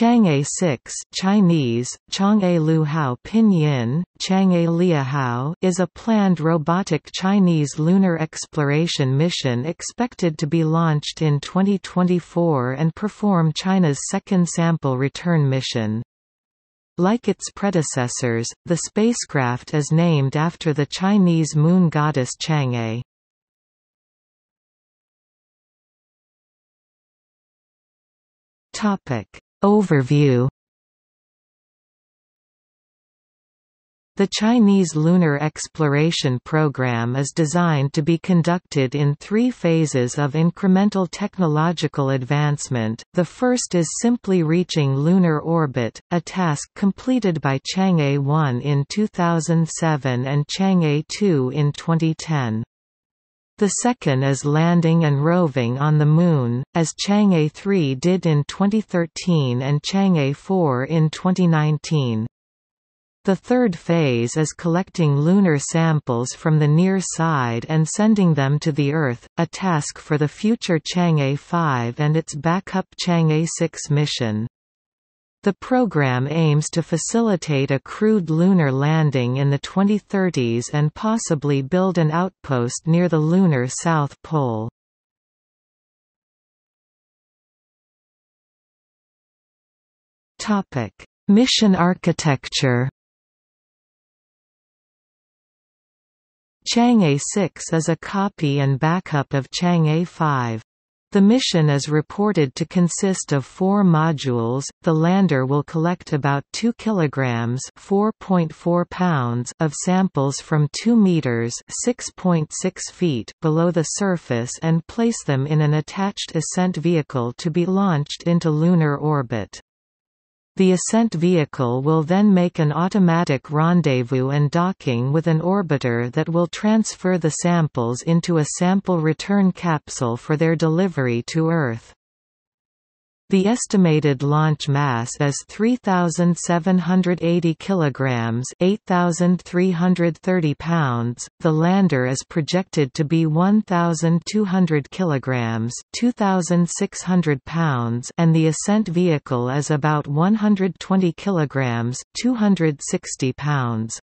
Chang'e 6 Chinese, Chang'e Luhao Pinyin, Chang'e Liahao is a planned robotic Chinese lunar exploration mission expected to be launched in 2024 and perform China's second sample return mission. Like its predecessors, the spacecraft is named after the Chinese moon goddess Chang'e. Topic Overview The Chinese lunar exploration program is designed to be conducted in three phases of incremental technological advancement. The first is simply reaching lunar orbit, a task completed by Chang'e 1 in 2007 and Chang'e 2 in 2010. The second is landing and roving on the Moon, as Chang'e 3 did in 2013 and Chang'e 4 in 2019. The third phase is collecting lunar samples from the near side and sending them to the Earth, a task for the future Chang'e 5 and its backup Chang'e 6 mission. The program aims to facilitate a crewed lunar landing in the 2030s and possibly build an outpost near the lunar south pole. Mission architecture Chang'e 6 is a copy and backup of Chang'e 5. The mission is reported to consist of four modules. The lander will collect about 2 kilograms (4.4 pounds) of samples from 2 meters (6.6 feet) below the surface and place them in an attached ascent vehicle to be launched into lunar orbit. The ascent vehicle will then make an automatic rendezvous and docking with an orbiter that will transfer the samples into a sample return capsule for their delivery to Earth. The estimated launch mass is 3780 kilograms, 8330 pounds. The lander is projected to be 1200 kilograms, 2600 pounds, and the ascent vehicle is about 120 kilograms, 260 pounds.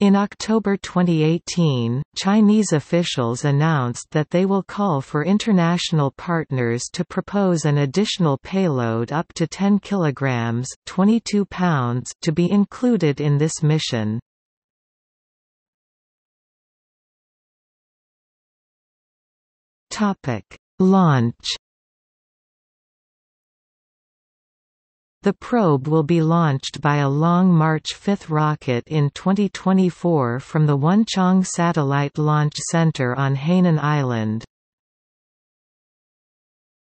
In October 2018, Chinese officials announced that they will call for international partners to propose an additional payload up to 10 kilograms, 22 pounds to be included in this mission. Topic: Launch The probe will be launched by a Long March 5 rocket in 2024 from the Wenchang Satellite Launch Center on Hainan Island.